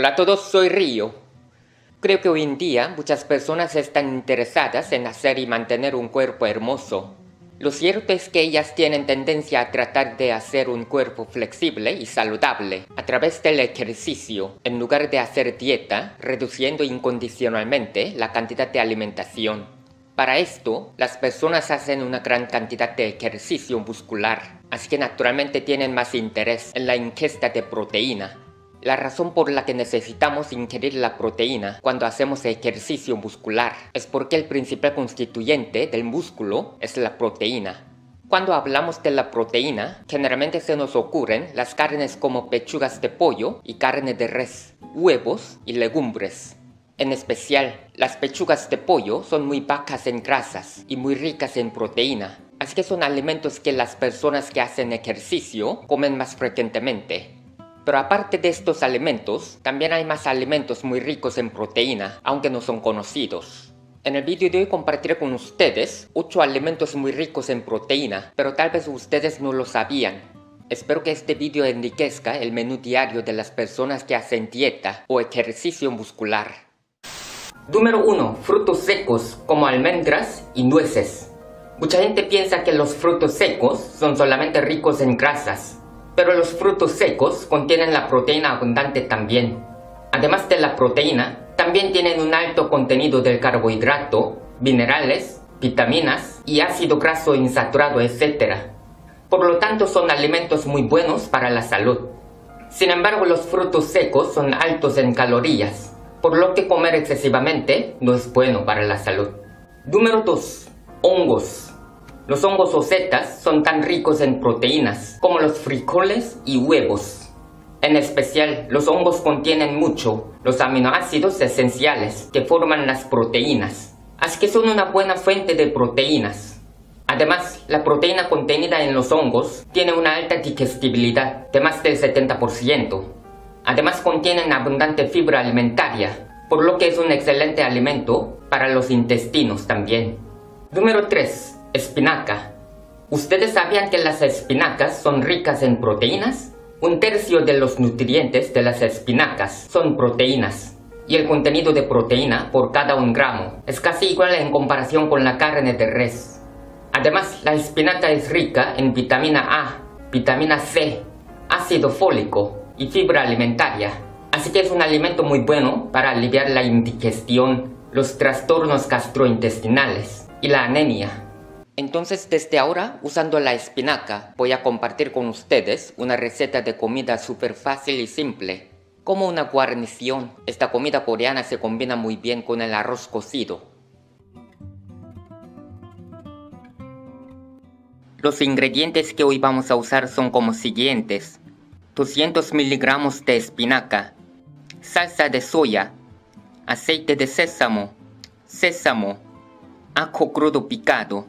Hola a todos, soy Río. Creo que hoy en día muchas personas están interesadas en hacer y mantener un cuerpo hermoso. Lo cierto es que ellas tienen tendencia a tratar de hacer un cuerpo flexible y saludable a través del ejercicio, en lugar de hacer dieta, reduciendo incondicionalmente la cantidad de alimentación. Para esto, las personas hacen una gran cantidad de ejercicio muscular, así que naturalmente tienen más interés en la ingesta de proteína, la razón por la que necesitamos ingerir la proteína cuando hacemos ejercicio muscular es porque el principal constituyente del músculo es la proteína. Cuando hablamos de la proteína, generalmente se nos ocurren las carnes como pechugas de pollo y carne de res, huevos y legumbres. En especial, las pechugas de pollo son muy bajas en grasas y muy ricas en proteína, así que son alimentos que las personas que hacen ejercicio comen más frecuentemente. Pero aparte de estos alimentos, también hay más alimentos muy ricos en proteína, aunque no son conocidos. En el vídeo de hoy compartiré con ustedes 8 alimentos muy ricos en proteína, pero tal vez ustedes no lo sabían. Espero que este vídeo enriquezca el menú diario de las personas que hacen dieta o ejercicio muscular. Número 1. Frutos secos como almendras y nueces. Mucha gente piensa que los frutos secos son solamente ricos en grasas, pero los frutos secos contienen la proteína abundante también. Además de la proteína, también tienen un alto contenido del carbohidrato, minerales, vitaminas y ácido graso insaturado, etc. Por lo tanto, son alimentos muy buenos para la salud. Sin embargo, los frutos secos son altos en calorías, por lo que comer excesivamente no es bueno para la salud. Número 2. Hongos. Los hongos o setas son tan ricos en proteínas como los frijoles y huevos. En especial, los hongos contienen mucho los aminoácidos esenciales que forman las proteínas, así que son una buena fuente de proteínas. Además, la proteína contenida en los hongos tiene una alta digestibilidad de más del 70%. Además, contienen abundante fibra alimentaria, por lo que es un excelente alimento para los intestinos también. Número 3. Espinaca. ¿Ustedes sabían que las espinacas son ricas en proteínas? Un tercio de los nutrientes de las espinacas son proteínas. Y el contenido de proteína por cada un gramo es casi igual en comparación con la carne de res. Además, la espinaca es rica en vitamina A, vitamina C, ácido fólico y fibra alimentaria. Así que es un alimento muy bueno para aliviar la indigestión, los trastornos gastrointestinales y la anemia. Entonces desde ahora, usando la espinaca, voy a compartir con ustedes una receta de comida súper fácil y simple. Como una guarnición, esta comida coreana se combina muy bien con el arroz cocido. Los ingredientes que hoy vamos a usar son como siguientes. 200 miligramos de espinaca, salsa de soya, aceite de sésamo, sésamo, ajo crudo picado,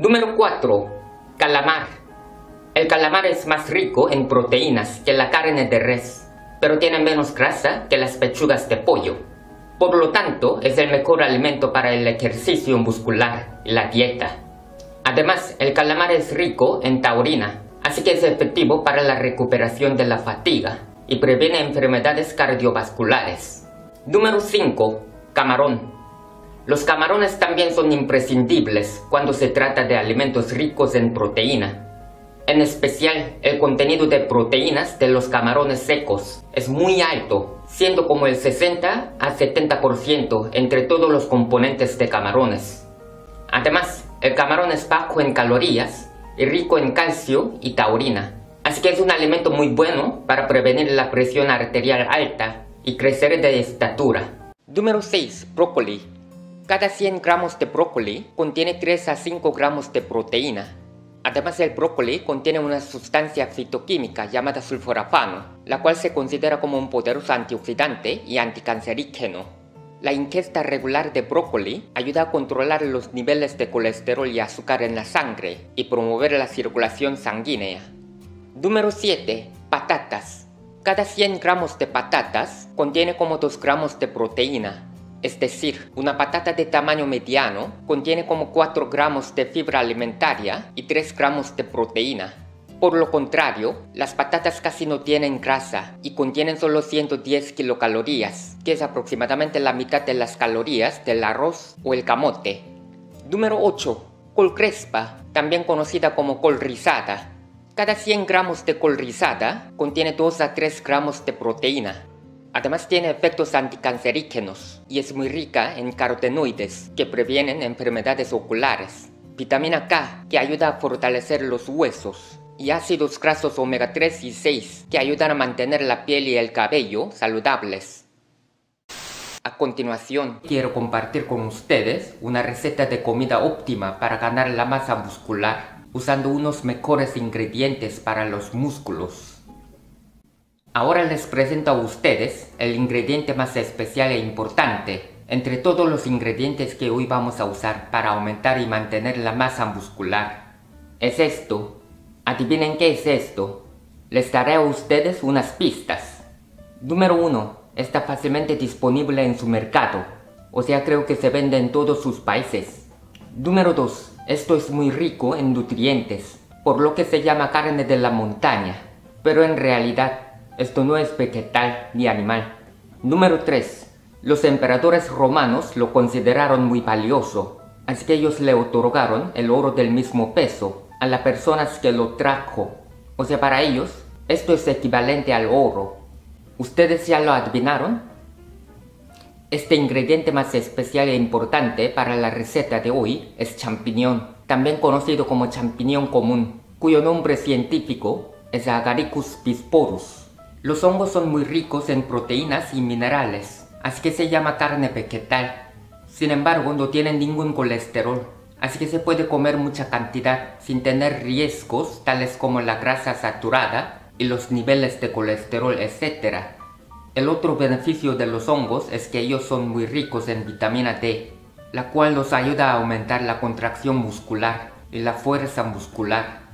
Número 4. Calamar. El calamar es más rico en proteínas que la carne de res, pero tiene menos grasa que las pechugas de pollo. Por lo tanto, es el mejor alimento para el ejercicio muscular y la dieta. Además, el calamar es rico en taurina, así que es efectivo para la recuperación de la fatiga y previene enfermedades cardiovasculares. Número 5. Camarón. Los camarones también son imprescindibles cuando se trata de alimentos ricos en proteína. En especial, el contenido de proteínas de los camarones secos es muy alto, siendo como el 60 a 70% entre todos los componentes de camarones. Además, el camarón es bajo en calorías y rico en calcio y taurina, así que es un alimento muy bueno para prevenir la presión arterial alta y crecer de estatura. Número 6. Brócoli. Cada 100 gramos de brócoli contiene 3 a 5 gramos de proteína. Además el brócoli contiene una sustancia fitoquímica llamada sulforafano, la cual se considera como un poderoso antioxidante y anticancerígeno. La ingesta regular de brócoli ayuda a controlar los niveles de colesterol y azúcar en la sangre y promover la circulación sanguínea. Número 7. Patatas. Cada 100 gramos de patatas contiene como 2 gramos de proteína, es decir, una patata de tamaño mediano contiene como 4 gramos de fibra alimentaria y 3 gramos de proteína. Por lo contrario, las patatas casi no tienen grasa y contienen solo 110 kilocalorías, que es aproximadamente la mitad de las calorías del arroz o el camote. Número 8. Col crespa, también conocida como col rizada. Cada 100 gramos de col rizada contiene 2 a 3 gramos de proteína, Además tiene efectos anticancerígenos y es muy rica en carotenoides que previenen enfermedades oculares, vitamina K que ayuda a fortalecer los huesos y ácidos grasos omega 3 y 6 que ayudan a mantener la piel y el cabello saludables. A continuación, quiero compartir con ustedes una receta de comida óptima para ganar la masa muscular usando unos mejores ingredientes para los músculos. Ahora les presento a ustedes el ingrediente más especial e importante entre todos los ingredientes que hoy vamos a usar para aumentar y mantener la masa muscular. Es esto. Adivinen qué es esto. Les daré a ustedes unas pistas. Número 1. Está fácilmente disponible en su mercado. O sea, creo que se vende en todos sus países. Número 2. Esto es muy rico en nutrientes, por lo que se llama carne de la montaña. Pero en realidad esto no es vegetal ni animal. Número 3. Los emperadores romanos lo consideraron muy valioso, así que ellos le otorgaron el oro del mismo peso a las personas que lo trajo. O sea, para ellos, esto es equivalente al oro. ¿Ustedes ya lo adivinaron? Este ingrediente más especial e importante para la receta de hoy es champiñón, también conocido como champiñón común, cuyo nombre científico es Agaricus bisporus. Los hongos son muy ricos en proteínas y minerales, así que se llama carne vegetal. Sin embargo, no tienen ningún colesterol, así que se puede comer mucha cantidad sin tener riesgos tales como la grasa saturada y los niveles de colesterol, etc. El otro beneficio de los hongos es que ellos son muy ricos en vitamina D, la cual nos ayuda a aumentar la contracción muscular y la fuerza muscular.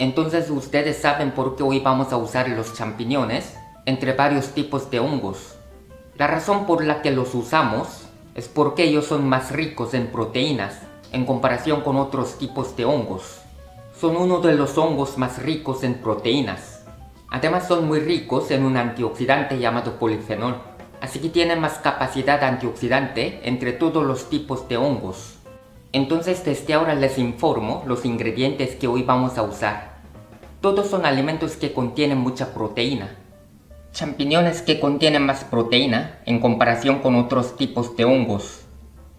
Entonces ustedes saben por qué hoy vamos a usar los champiñones entre varios tipos de hongos. La razón por la que los usamos es porque ellos son más ricos en proteínas en comparación con otros tipos de hongos. Son uno de los hongos más ricos en proteínas. Además son muy ricos en un antioxidante llamado polifenol, así que tienen más capacidad antioxidante entre todos los tipos de hongos. Entonces desde ahora les informo los ingredientes que hoy vamos a usar. Todos son alimentos que contienen mucha proteína. Champiñones que contienen más proteína en comparación con otros tipos de hongos.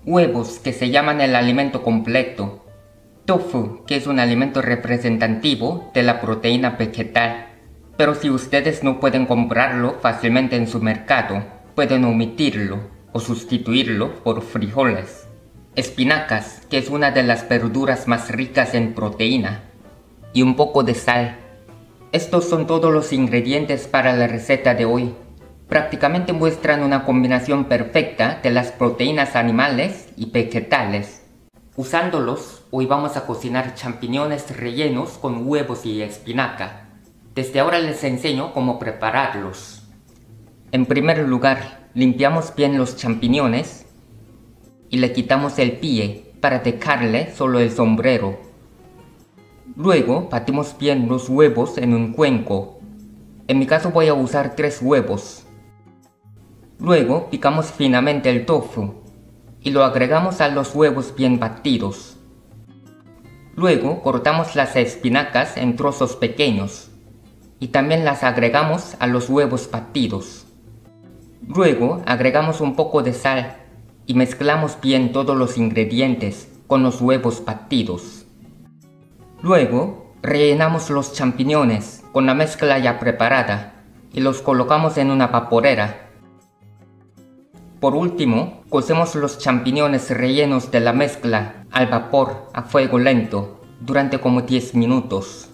Huevos que se llaman el alimento completo. Tofu que es un alimento representativo de la proteína vegetal. Pero si ustedes no pueden comprarlo fácilmente en su mercado, pueden omitirlo o sustituirlo por frijoles. Espinacas, que es una de las verduras más ricas en proteína y un poco de sal. Estos son todos los ingredientes para la receta de hoy. Prácticamente muestran una combinación perfecta de las proteínas animales y vegetales. Usándolos, hoy vamos a cocinar champiñones rellenos con huevos y espinaca. Desde ahora les enseño cómo prepararlos. En primer lugar, limpiamos bien los champiñones y le quitamos el pie para dejarle solo el sombrero. Luego batimos bien los huevos en un cuenco. En mi caso voy a usar tres huevos. Luego picamos finamente el tofu y lo agregamos a los huevos bien batidos. Luego cortamos las espinacas en trozos pequeños y también las agregamos a los huevos batidos. Luego agregamos un poco de sal y mezclamos bien todos los ingredientes con los huevos batidos. Luego rellenamos los champiñones con la mezcla ya preparada y los colocamos en una vaporera. Por último, cocemos los champiñones rellenos de la mezcla al vapor a fuego lento durante como 10 minutos.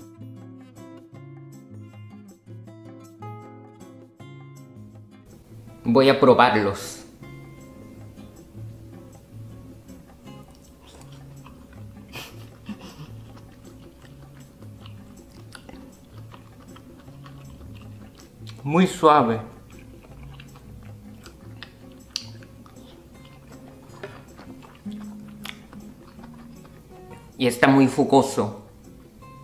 Voy a probarlos. Muy suave. Y está muy jugoso.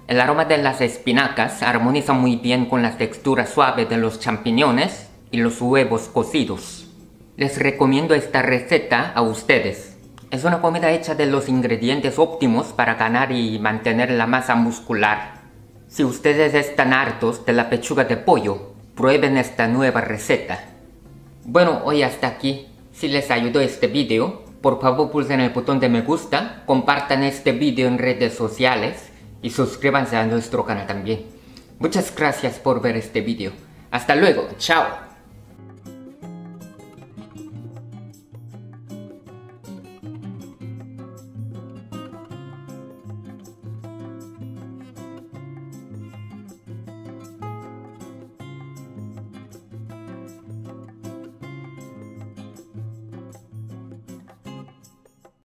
El aroma de las espinacas armoniza muy bien con la textura suave de los champiñones y los huevos cocidos. Les recomiendo esta receta a ustedes. Es una comida hecha de los ingredientes óptimos para ganar y mantener la masa muscular. Si ustedes están hartos de la pechuga de pollo, prueben esta nueva receta. Bueno, hoy hasta aquí. Si les ayudó este video, por favor pulsen el botón de me gusta, compartan este video en redes sociales y suscríbanse a nuestro canal también. Muchas gracias por ver este video. Hasta luego, chao.